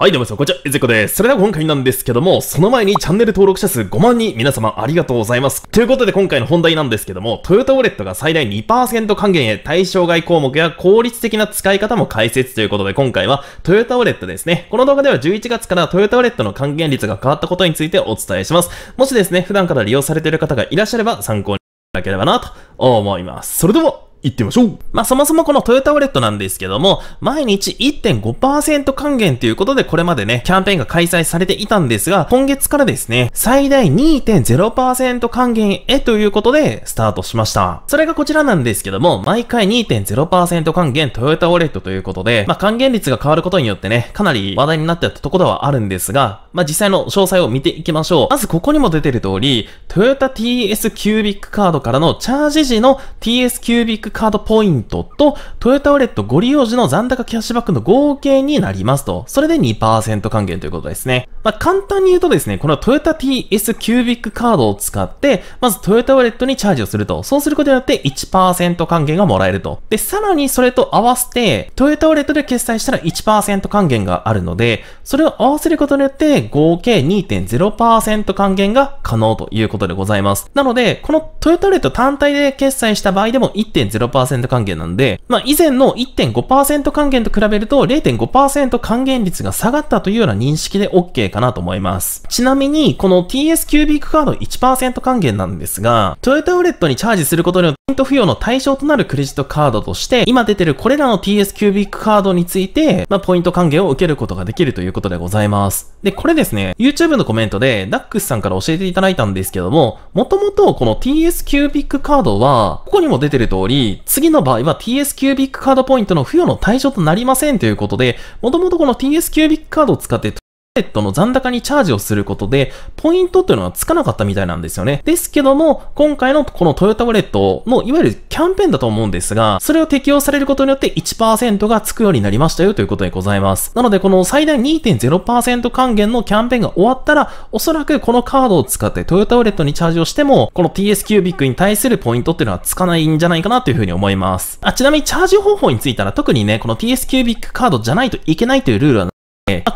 はい、どうも皆さんこんにちは、えぜこです。それでは今回なんですけども、その前にチャンネル登録者数5万人、皆様ありがとうございます。ということで今回の本題なんですけども、トヨタウォレットが最大2%還元へ対象外項目や効率的な使い方も解説ということで、今回はトヨタウォレットですね。この動画では11月からトヨタウォレットの還元率が変わったことについてお伝えします。もしですね、普段から利用されている方がいらっしゃれば参考にいただければなと思います。それでは、行ってみましょう。まあ、そもそもこのトヨタウォレットなんですけども、毎日1.5%還元ということでこれまでね、キャンペーンが開催されていたんですが、今月からですね、最大2.0%還元へということでスタートしました。それがこちらなんですけども、毎回2.0%還元トヨタウォレットということで、まあ、還元率が変わることによってね、かなり話題になってたところではあるんですが、まあ、実際の詳細を見ていきましょう。まずここにも出てる通り、トヨタ TS キュービックカードからのチャージ時の TS キュービックカードポイントと、トヨタウォレットご利用時の残高キャッシュバックの合計になりますと。それで2%還元ということですね。まあ、簡単に言うとですね、このトヨタ TS キュービックカードを使って、まずトヨタウォレットにチャージをすると。そうすることによって1%還元がもらえると。で、さらにそれと合わせて、トヨタウォレットで決済したら1%還元があるので、それを合わせることによって合計2.0%還元が可能ということでございます。なので、このトヨタウォレット単体で決済した場合でも1.0% 0%還元なんで、まあ以前の1.5%還元と比べると0.5%還元率が下がったというような認識で OK かなと思います。ちなみに、この TS キュービックカード1%還元なんですが、トヨタウォレットにチャージすることによってポイント付与の対象となるクレジットカードとして、今出てるこれらの TS キュービックカードについて、まあ、ポイント還元を受けることができるということでございます。で、これですね、YouTube のコメントで、ダックスさんから教えていただいたんですけども、もともとこの TS キュービックカードは、ここにも出てる通り、次の場合は TS キュービックカードポイントの付与の対象となりませんということで、もともとこの TS キュービックカードを使ってレットの残高にチャージをすることで、ポイントっていうのはつかなかったみたいなんですよね。ですけども、今回のこのトヨタウォレットのいわゆるキャンペーンだと思うんですが、それを適用されることによって1%がつくようになりましたよということでございます。なので、この最大2.0%還元のキャンペーンが終わったら、おそらくこのカードを使ってトヨタウォレットにチャージをしても、この TS キュービックに対するポイントっていうのはつかないんじゃないかなというふうに思います。あ、ちなみにチャージ方法については特にね、この TS キュービックカードじゃないといけないというルールは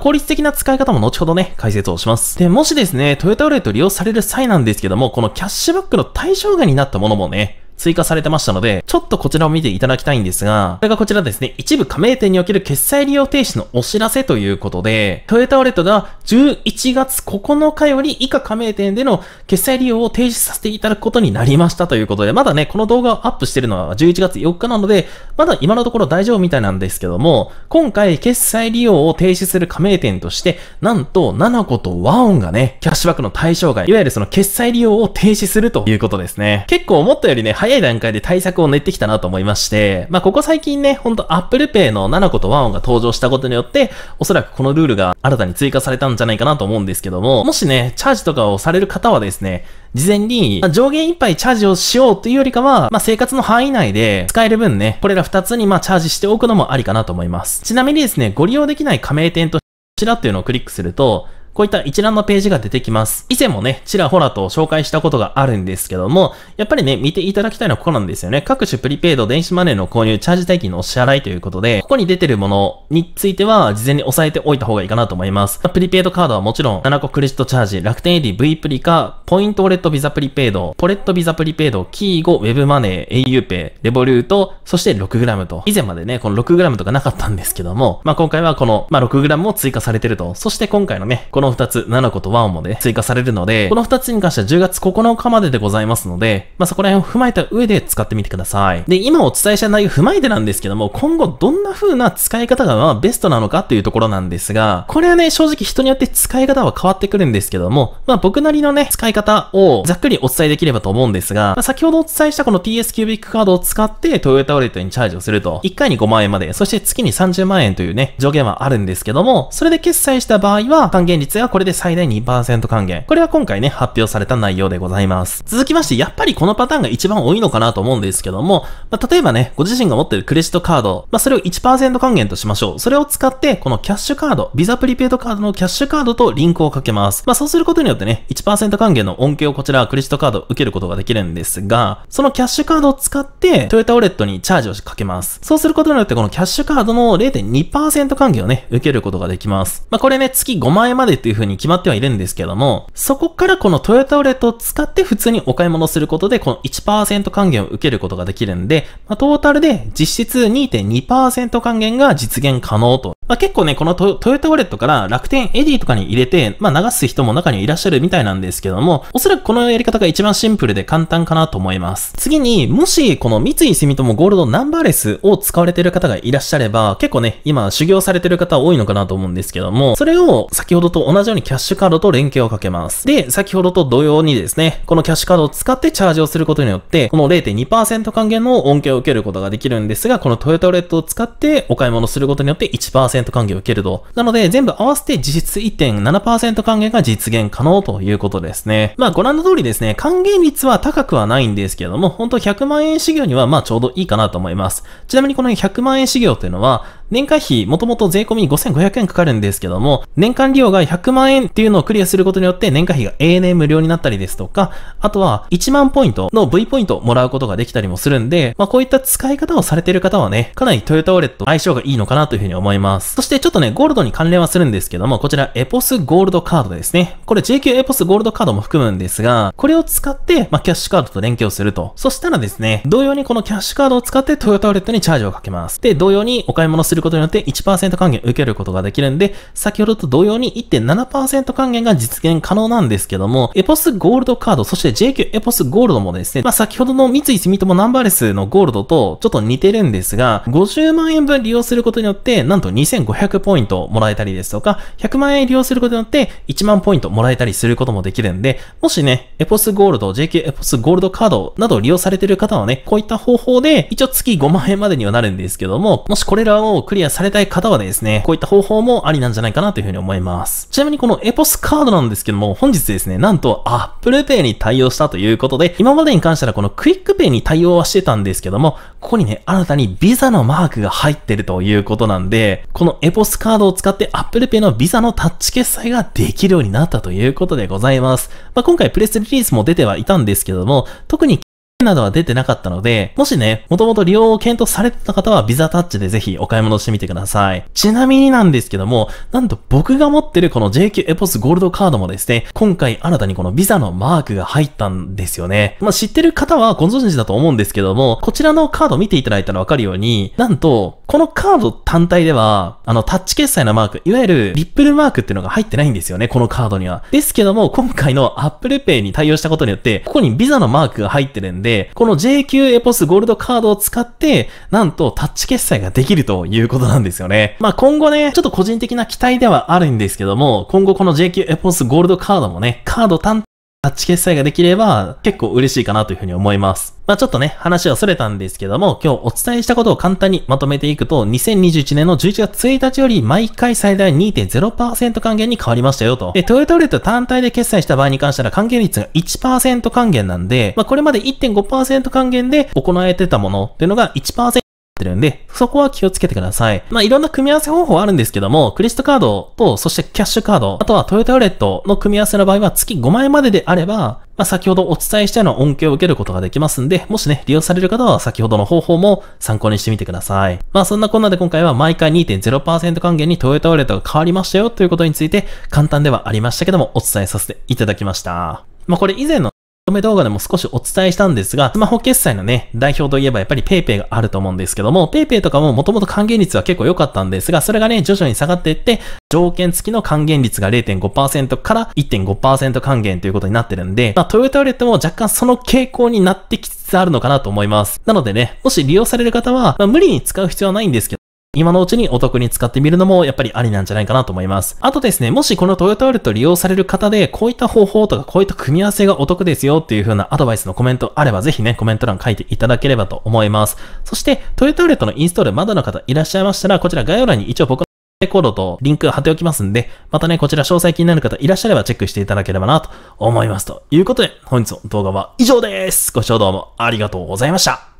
効率的な使い方も後ほどね、解説をします。で、もしですね、トヨタウォレット利用される際なんですけども、このキャッシュバックの対象外になったものもね、追加されてましたので、ちょっとこちらを見ていただきたいんですが、これがこちらですね、一部加盟店における決済利用停止のお知らせということで、トヨタウォレットでは11月9日より以下加盟店での決済利用を停止させていただくことになりましたということで、まだね、この動画をアップしてるのは11月4日なので、まだ今のところ大丈夫みたいなんですけども、今回決済利用を停止する加盟店として、なんと、ナナコとワオンがね、キャッシュバックの対象外、いわゆるその決済利用を停止するということですね。結構思ったよりね、早早い段階で対策を練ってきたなと思いまして、まあ、ここ最近ね、ほんと Apple Pay の7個と1音が登場したことによって、おそらくこのルールが新たに追加されたんじゃないかなと思うんですけども、もしね、チャージとかをされる方はですね、事前に、まあ、上限いっぱいチャージをしようというよりかは、まあ、生活の範囲内で使える分ね、これら2つにまあチャージしておくのもありかなと思います。ちなみにですね、ご利用できない加盟店とこちらっていうのをクリックすると、こういった一覧のページが出てきます。以前もね、ちらほらと紹介したことがあるんですけども、やっぱりね、見ていただきたいのはここなんですよね。各種プリペイド、電子マネーの購入、チャージ代金のお支払いということで、ここに出てるものについては、事前に押さえておいた方がいいかなと思います。プリペイドカードはもちろん、 nanaco クレジットチャージ、楽天 Edy V プリカ、ポイントウォレットビザプリペイド、ポレットビザプリペイド、キーゴ、ウェブマネー、au ペイ、 Revolut、そして 6g と、以前までね、この 6g とかなかったんですけども、まあ今回はこの、まあ 6g も追加されてると、そして今回のね、このの2つ、 nanaco と1もね、追加されるので、この2つに関しては10月9日まででございますので、まあ、そこら辺を踏まえた上で使ってみてください。で、今お伝えした内容踏まえてなんですけども、今後どんな風な使い方がまあベストなのかっていうところなんですが、これはね、正直人によって使い方は変わってくるんですけども、まあ僕なりのね、使い方をざっくりお伝えできればと思うんですが、まあ、先ほどお伝えしたこの TS キュービックカードを使ってトヨタウォレットにチャージをすると、1回に5万円まで、そして月に30万円というね、上限はあるんですけども、それで決済した場合は、還元率率がこれで最大2%還元。これは今回ね、発表された内容でございます。続きまして、やっぱりこのパターンが一番多いのかなと思うんですけども、まあ、例えばね、ご自身が持ってるクレジットカード、まあ、それを1%還元としましょう。それを使って、このキャッシュカード、ビザプリペイドカードのキャッシュカードとリンクをかけます。まあ、そうすることによってね、1%還元の恩恵をこちらクレジットカード受けることができるんですが、その Kyash カードを使って、トヨタウォレットにチャージをかけます。そうすることによって、この Kyash カードの0.2%還元をね、受けることができます。まあ、これね、月5万円までっていう風に決まってはいるんですけども、そこからこのトヨタウォレットを使って普通にお買い物することで、この1%還元を受けることができるんで、まあ、トータルで実質2.2%還元が実現可能とまあ、結構ね、このトヨタウォレットから楽天 Edy とかに入れて、まあ、流す人も中にいらっしゃるみたいなんですけども、おそらくこのやり方が一番シンプルで簡単かなと思います。次に、もしこの三井住友ゴールドナンバーレスを使われている方がいらっしゃれば、結構ね、今修行されてる方多いのかなと思うんですけども、それを先ほどと同じようにキャッシュカードと連携をかけます。で、先ほどと同様にですね、このキャッシュカードを使ってチャージをすることによって、この0.2%還元の恩恵を受けることができるんですが、このトヨタウレットを使ってお買い物することによって1%還元を受けるとなので、全部合わせて実質1.7%還元が実現可能ということですね。まあ、ご覧の通りですね、還元率は高くはないんですけども、本当100万円修行にはまあちょうどいいかなと思います。ちなみにこの100万円修行というのは、年会費、もともと税込み5500円かかるんですけども、年間利用が100万円っていうのをクリアすることによって年会費が永年無料になったりですとか、あとは1万ポイントの V ポイントをもらうことができたりもするんで、まあこういった使い方をされている方はね、かなりトヨタウォレット相性がいいのかなというふうに思います。そしてちょっとね、ゴールドに関連はするんですけども、こちらエポスゴールドカードですね。これ JQ エポスゴールドカードも含むんですが、これを使って、まあキャッシュカードと連携をすると。そしたらですね、同様にこのキャッシュカードを使ってトヨタウォレットにチャージをかけます。で、同様にお買い物することによって1% 1%還元受けることができるんで、先ほどと同様に1.7%還元が実現可能なんですけども、エポスゴールドカード、そして JQ エポスゴールドもですね、まあ、先ほどの三井住友ナンバーレスのゴールドとちょっと似てるんですが、50万円分利用することによって、なんと2500ポイントもらえたりですとか、100万円利用することによって1万ポイントもらえたりすることもできるんで、もしね、エポスゴールド、JQ エポスゴールドカードなどを利用されている方はね、こういった方法で、一応月5万円までにはなるんですけども、もしこれらをクリアされたい方はですね、こういった方法もありなんじゃないかなというふうに思います。ちなみにこのエポスカードなんですけども、本日ですね、なんと Apple Pay に対応したということで、今までに関してはこの QUICPay に対応はしてたんですけども、ここにね、新たにビザのマークが入ってるということなんで、このエポスカードを使って Apple Pay のビザのタッチ決済ができるようになったということでございます。まあ、今回プレスリリースも出てはいたんですけども、特になどは出てなかったので、もしね、もともと利用を検討されてた方はビザタッチでぜひお買い物してみてください。ちなみになんですけども、なんと僕が持ってるこの JQ エポスゴールドカードもですね、今回新たにこのビザのマークが入ったんですよね。まあ、知ってる方はご存知だと思うんですけども、こちらのカード見ていただいたらわかるように、なんと、このカード単体では、あの、タッチ決済のマーク、いわゆるリップルマークっていうのが入ってないんですよね、このカードには。ですけども、今回の Apple Pay に対応したことによって、ここにビザのマークが入ってるんで、この JQ エポスゴールドカードを使って、なんとタッチ決済ができるということなんですよね。まあ今後ね、ちょっと個人的な期待ではあるんですけども、今後この JQ エポスゴールドカードもね、カード単タッチ決済ができれば結構嬉しいかなというふうに思います。まあちょっとね、話は逸れたんですけども、今日お伝えしたことを簡単にまとめていくと、2021年の11月1日より毎回最大2.0%還元に変わりましたよと。で、トヨタウレット単体で決済した場合に関しては還元率が1%還元なんで、まあこれまで1.5%還元で行われてたものっていうのが1%ってるんで、そこは気をつけてください。まあ、いろんな組み合わせ方法あるんですけども、クレジットカードと、そしてキャッシュカード、あとはトヨタウレットの組み合わせの場合は月5万円までであれば、まあ、先ほどお伝えしたような恩恵を受けることができますんで、もしね、利用される方は先ほどの方法も参考にしてみてください。まあ、そんなこんなで今回は毎回2.0%還元にトヨタウレットが変わりましたよということについて、簡単ではありましたけども、お伝えさせていただきました。まあ、これ以前のめ動画でも少しお伝えしたんですが、スマホ決済のね、代表といえばやっぱり PayPay があると思うんですけども、PayPay とかももともと還元率は結構良かったんですが、それがね、徐々に下がっていって、条件付きの還元率が0.5%から1.5%還元ということになってるんで、まあ、トヨタウレットも若干その傾向になってきつつあるのかなと思います。なのでね、もし利用される方は、まあ、無理に使う必要はないんですけど、今のうちにお得に使ってみるのもやっぱりありなんじゃないかなと思います。あとですね、もしこのトヨタウルレット利用される方で、こういった方法とかこういった組み合わせがお得ですよっていう風なアドバイスのコメントあれば、ぜひね、コメント欄書いていただければと思います。そして、トヨタウルレットのインストールまだの方いらっしゃいましたら、こちら概要欄に一応僕のコードとリンク貼っておきますんで、またね、こちら詳細気になる方いらっしゃればチェックしていただければなと思います。ということで、本日の動画は以上です。ご視聴どうもありがとうございました。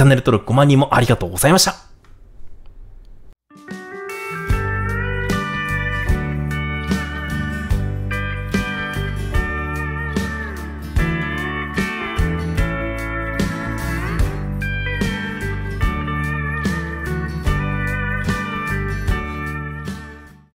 チャンネル登録5万人もありがとうございました。